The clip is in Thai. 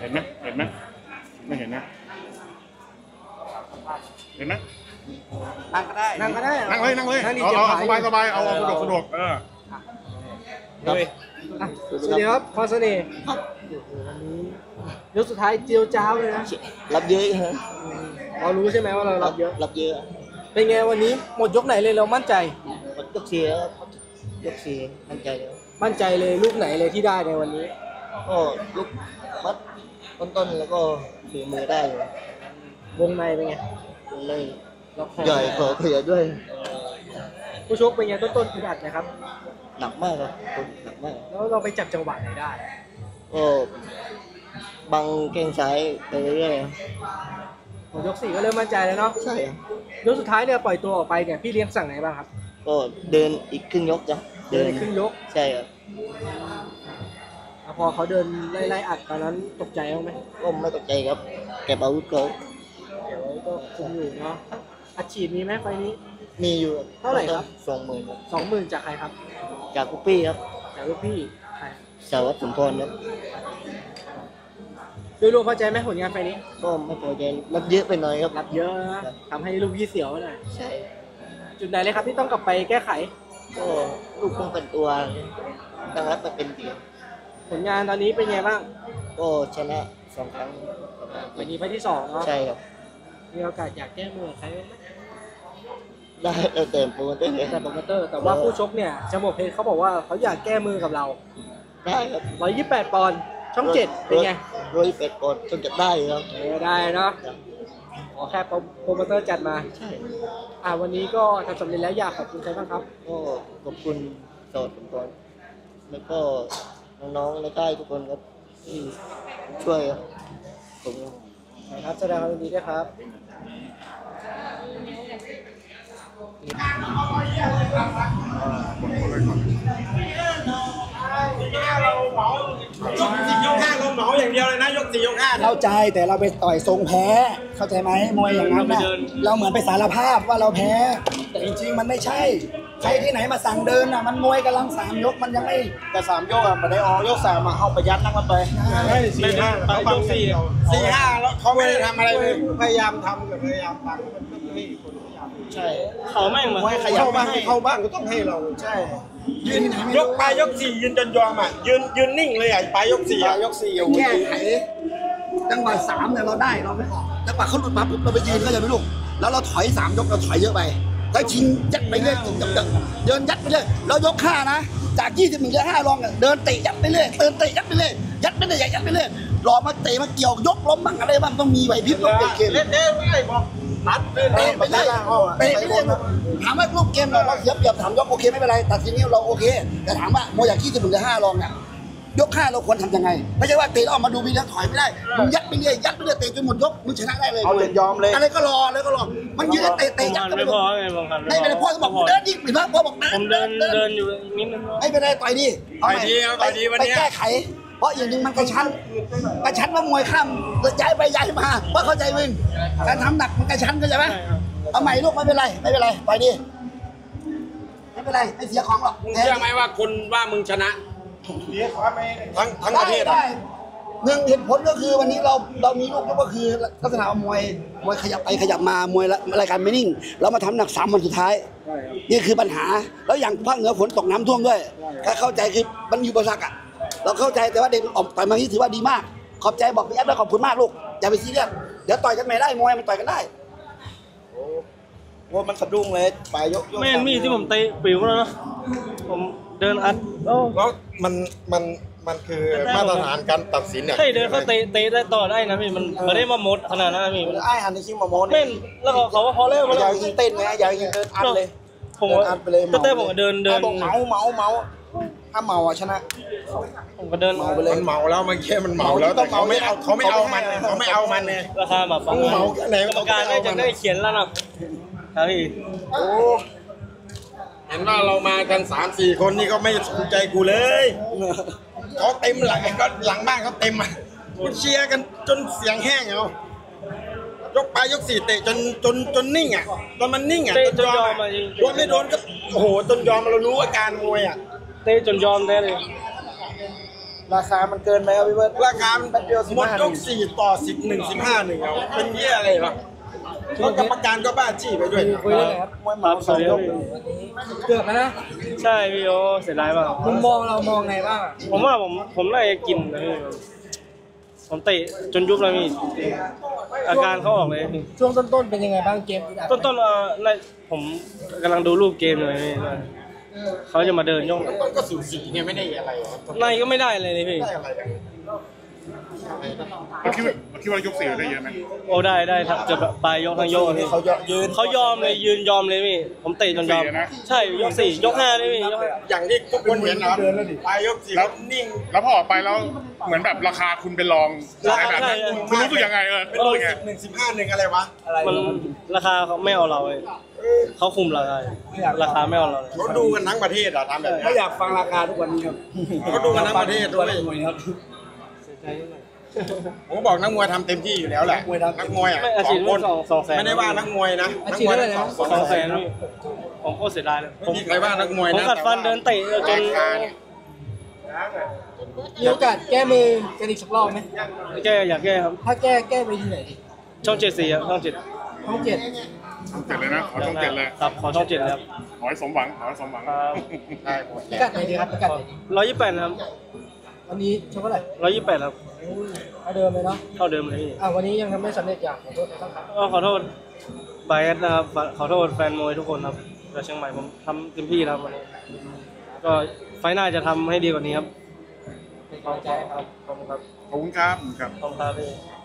เห็นไหมเห็นไหมไม่เห็นนะเห็นไหมนั่งก็ได้ นั่งก็ได้นั่งเลยนั่งเลยนั่งดีเอาเจ็บเอาขาสบายสบายเอาเอาสะดวกสะดวกเอออะสวัสดีครับพอเสน่ห์วันนี้ยกสุดท้ายเจียวจ้าวเลยนะรับเยอะฮะเรารู้ใช่ไหมว่าเรารับเยอะรับเยอะเป็นไงวันนี้หมดยกไหนเลยเรามั่นใจยกเสียยกเสียมั่นใจแล้วมั่นใจเลยลูกไหนเลยที่ได้ในวันนี้ ก็ลุกมัดต้นๆแล้วก็ฝีมือได้อยู่วงในเป็นไงเลยล็อกคอใหญ่ขอเขียด้วยผู้ชกเป็นไงต้นต้นๆอึดอัดนะครับ หนักมากครับหนักมากแล้วเราไปจับจังหวะไหนได้ก็บังเก่งซ้ายไปเรื่อยหมดยกสี่ก็เริ่มมั่นใจแล้วเนาะๆใช่ครับยกสุดท้ายเนี่ยปล่อยตัวออกไปเนี่ยพี่เลี้ยงสั่งไหนบ้างครับก็เดินอีกครึ่งยกจ้ะเดินในครึ่งยกใช่ครับ อะพอเขาเดินไล่ไล่อัดตอนนั้นตกใจบ้างไหมก็ไม่ตกใจครับเก็บอาวุธเขาเดี๋ยวก็คุมอยู่เนาะอัดฉีดมีไหมไฟล์นี้ มีอยู่เท่าไหร่ครับ สองหมื่นครับสองหมื่นจากใครครับจากกุ๊ปปี้ครับจากลูกพี่ใครสารวัตรสุนทรครับโดยรวมพอใจไหมผลงานไฟล์นี้ก็ไม่พอใจรับเยอะไปหน่อยครับ รับเยอะนะทำให้ลูกพี่เสียวหน่อยใช่จุดไหนเลยครับที่ต้องกลับไปแก้ไข ก็ลูกป้องกันตัวตั้งรับมาเป็นเดียว ผลงานตอนนี้เป็นไงบ้างก็ชนะสองครั้งวันนี้ไฟต์ที่สองเนาะใช่ครับมีโอกาสอยากแก้มือกับใครไหมได้แล้วแต่โปรโมเตอร์แต่โปรโมเตอร์แต่ว่าผู้ชกเนี่ยฉมวกเพชรเขาบอกว่าเขาอยากแก้มือกับเราได้ครับ128ปอนด์ช่องเจ็ดเป็นไงร้อยเป็ดกดจนจะได้ครับเออได้เนาะขอแค่โปรโมเตอร์จัดมาใช่อ่าวันนี้ก็ทำสำเร็จแล้วอยากขอบคุณใครบ้างครับ ก็ขอบคุณโสดทุกคนแล้วก็ น้องๆในค่ายทุกคนครับที่ช่วยครับผมครับนะครับแสดงความยินดีด้วยครับยกสี่ยกห้าเราเหมาอย่างเดียวเลยนะยกสี่ยกห้าเนี่ยเข้าใจแต่เราไปต่อยทรงแพ้ เข้าใจไหมมวยอย่างนั้นนะเราเหมือนไปสารภาพว่าเราแพ้ แต่จริงๆมันไม่ใช่ ใครที่ไหนมาสั่งเดินอะมันมวยกำลังสามยกมันยังไม่แต่สามยกอะมาได้ออกยกสามมาเอาไปยัดนักมันไปไม่สี่ห้าเขาบังสี่สี่ห้าแล้วเขาไม่ได้ทำอะไรเลยพยายามทำกับพยายามตังมันก็ไม่คนพยายามใช่เขาไม่เหมือนขยับบ้างเข้าบ้างก็ต้องให้เราใช่ยืนที่ไหนไม่ยรู้กปลายยกสี่ยืนจนยอมอะยืนยืนนิ่งเลยอะปลายยกสี่อะยกสี่แก้ไขจังหวะสามเนี่ยเราได้เราไม่ออกจังหวะเขาหลุดมาปุ๊บเราไปยืนก็จะไม่ลูกแล้วเราถอยสามยกเราถอยเยอะไป ถ้าชิงยัดไปเรื่อยเดินยัดไปเรื่อยเรายกห้านะจากยี่สิบหนึ่งเหลือห้าลองอะเดินเตะยัดไปเรื่อยเดินเตะยัดไปเรื่อยยัดไปเรื่อยยัดไปเรื่อยรอมาเตะมาเกี่ยวยกล้มบ้างอะไรบ้างต้องมีไหวพริบต้องเป็นเกมเล่นเล่นไม่บอกตัดเล่นเตะไปเรื่อยเตะไปเรื่อยถามว่าลูกเกมเราเราเสียเปรียบถามยกโอเคไม่เป็นไรแต่ทีนี้เราโอเคแต่ถามว่ามวยอย่างที่จะถึงจะห้าลองเนี่ย ยกห้าเราควรทำยังไง ไม่ใช่ว่าเตะแล้วออกมาดูวีแล้วถอยไม่ได้มึงยัดไปเรื่อยยัดไปเรื่อยเตะจนหมดยกมึงชนะได้เลยเอาจนยอมเลยอะไรก็รออะไรก็รอมันยืนเตะเตะยัดกันไปหมดไม่เป็นไรพ่อก็บอกเดินดิเห็นไหมพ่อบอกเดินผมเดินเดินอยู่นิดนึงไม่เป็นไรต่อยดิเอาใหม่ต่อยดีเอาต่อยดีวันไปเนี้ยแก้ไขเพราะอย่างหนึงมันกระชั้นกระชั้นว่ามวยข้ามย้ายไปย้ายมาว่าเข้าใจมึงการทำหนักมันกระชั้นเข้าใจไหมเอาใหม่ลูกไม่เป็นไรไม่เป็นไรต่อยดิไม่เป็นไรไม่เสียของหรอกมึงเชื่อไหมว่าคนว่ามึงชนะ ทั้งทั้งประเทศอะได้หนึ่งเหตุผลก็คือวันนี้เราเรามีลูกก็คือลักษณะว่ามวยมวยขยับไปขยับมามวยละรายการไม่นิ่ง เรามาทำหนักสามวันสุดท้ายนี่คือปัญหาแล้วอย่างภาคเหนือฝนตกน้ำท่วมด้วยถ้าเข้าใจคือมันอยู่ประสักอะเราเข้าใจแต่ว่าเด็กออกต่อยมาที่ถือว่าดีมาก ขอบใจบอกพี่แอดแล้วขอบคุณมากลูกอย่าไปซีเรียสเดี๋ยวต่อยกันไม่ได้มวยมันต่อยกันได้ว่ามันสะดุ้งเลยปลายยกไม่เห็นมีดที่ผมเตะปิวแล้วนะผม เดินอัดโอ้แล้วมันมันมันคือมาตรฐานการตัดสินเนี่ยใช่เดินเขาเตะเตะได้ต่อได้นะพี่มันไม่ได้มาหมดขนาดนั้นนะพี่มันไอ้ฮันนี่ชิมาโมเม่นแล้วเขาเขาว่าพอเล่นมาอแล้ยาวกยิงเต้นไงอยากยิงเดินอัดเลยผมเดินอัดไปเลยก็เต้ผมก็เดินเดินไอ้บอกเมาเมาเมาถ้าเมาอะชนะผมก็เดินเมาไปเลยมันเมาแล้วเมื่อกี้มันเมาแล้วแต่เขาไม่เอาเขาไม่เอามันเนี่ยเขาไม่เอามันเนี่ยราคามาฟังเมาแค่ไหนกรรมการได้จะได้เขียนแล้วนะครับพี่โอ้ เห็นว่าเรามากันสามสี่คนนี่ก็ไม่สนใจกูเลยเขาเต็มหลังก็หลังบ้านเขาเต็มอะกูเชียร์กันจนเสียงแห้งเอายกไปยกสี่เตะจนจนจนนิ่งอะจนมันนิ่งอะเตะจนยอมอะมาจริงโดนไม่โดนก็โอ้โหจนยอมเรารู้อาการมวยอะ เตะจนยอมได้เลย ราคามันเกินไหมครับพี่เบิร์ดราคามันแป๊บเดียวหมดยก15สี่ต่อสิบหนึ่งสิบห้าหนึ่งเอาเป็นเยี่ยอะไรวะ เพราะกรรมการก็บ้าจี้ไปด้วยคุยเรื่องอะไรครับมวยหมาสองยกวันนี้เกือบแล้วนะใช่พี่โอเสียดายมากมุมมองเรามองไงบ้างอะผมว่าผมผมน่าจะกินนะพี่ผมเตะจนยุบแล้วพี่อาการเขาออกเลยช่วงต้นๆเป็นยังไงบ้างเกมต้นต้นๆเออในผมกำลังดูรูปเกมเลยพี่เขาจะมาเดินย่องมันก็สูสีเนี่ยไม่ได้อะไรในก็ไม่ได้เลยนี่พี่ได้อะไรกัน เราคิดว่าเราคิดว่ายกสี่ได้เยอะไหมโอ้ได้ได้ครับจะปลายยกทั้งยกอะพี่เขายืนเขายอมเลยยืนยอมเลยพี่ผมเตะจนยอมใช่ยกสี่ยกห้าได้พี่ยกห้าอย่างที่ทุกคนเห็นนะครับปลายยกสี่เขานิ่ง แล้วพอออกไปแล้วเหมือนแบบราคาคุณเป็นรองใช่แบบนั้นคุณคุณรู้สึกยังไงเออเป็นรู้สึกยังไงหนึ่งสิบห้าหนึ่งอะไรวะมันราคาเขาไม่เอาเราเลยเขาคุมราคาราคาไม่เอาเราเลยเขาดูกันทั้งประเทศอะทำแบบนี้ไม่อยากฟังราคาทุกวันนี้ครับเขาดูกันทั้งประเทศด้วยมวยครับ ผมก็บอกนักมวยทำเต็มที่อยู่แล้วแหละนักมวยทำ นักมวยอะไม่อาสอชีพงคนสองสองแสนไม่ได้ว่านักมวยนะอานักชีพมวยเท่าไหร่ทั้งนะ สองสองแสแสนนพี่ผมโคตรเสียดายเลยผไม่มมีใครว่านักมวยผมนะกัดฟันเดินเตะจนราคาเนี่ยมีโอกาสแก้มือกันอีกสักรอบไหม แก้อยากแก้ครับ ถ้าแก้แก้ไปที่ไหนดีช่องเจ็ดสี่ครับช่องเจ็ดช่องเจ็ดเจ็ดเลยนะขอต้องเจ็ดเลยครับขอช่องเจ็ดเลยครับ ขอให้สมหวังขอให้สมหวังครับ ได้หมดพิแหกัละดไหนดีครับพิกัดไหนดีร้อยยี่สิบแปดครับ วันนี้ชกเท่าไหร่ร้อยยี่สิบแปดครับเอาเดิมเลยเนาะเท่าเดิมเลยพี่อ่าวันนี้ยังทำไม่สำเร็จอยากขอโทษนะครับก็ขอโทษไบเอสนะครับขอโทษแฟนมวยทุกคนครับจากเชียงใหม่ผมทำเต็มที่แล้ววันนี้ ก็ไฟล์หน้าจะทำให้ดีกว่านี้ครับเป็นกำลังใจให้ครับขอบคุณครับขอบคุณครับขอบคุณครับ ขอบคุณครับพี่